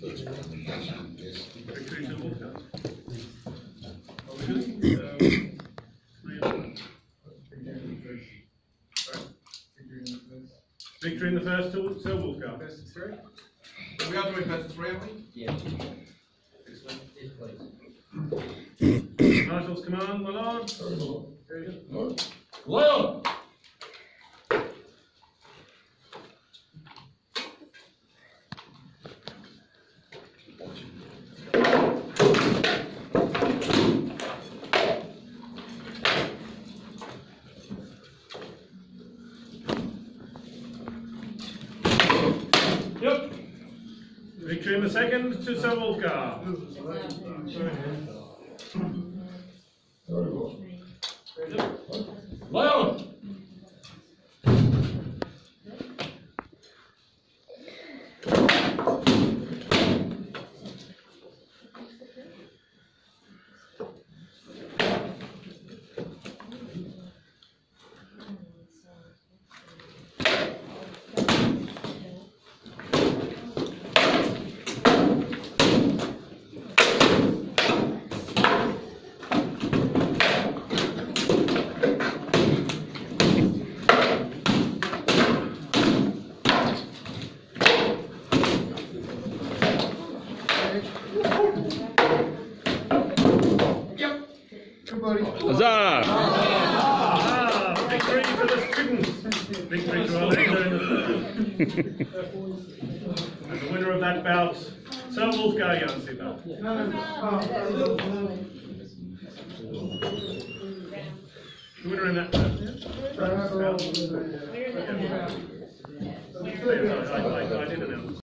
first presentation, yes. Victory to Wulfgar. Are we good? Three of them. Victory in the first to, to Wulfgar. Best of three? We are doing best of three, aren't we? Yeah. Excellent. Yes, please. Marshal's command, my lord. Very good. Victory in the second to Sir Wulfgar. Well. Huzzah! Ah, victory for the students. Victory to third. And the winner of that bout, Sir Wulfgar Jansiba. The winner in that bout.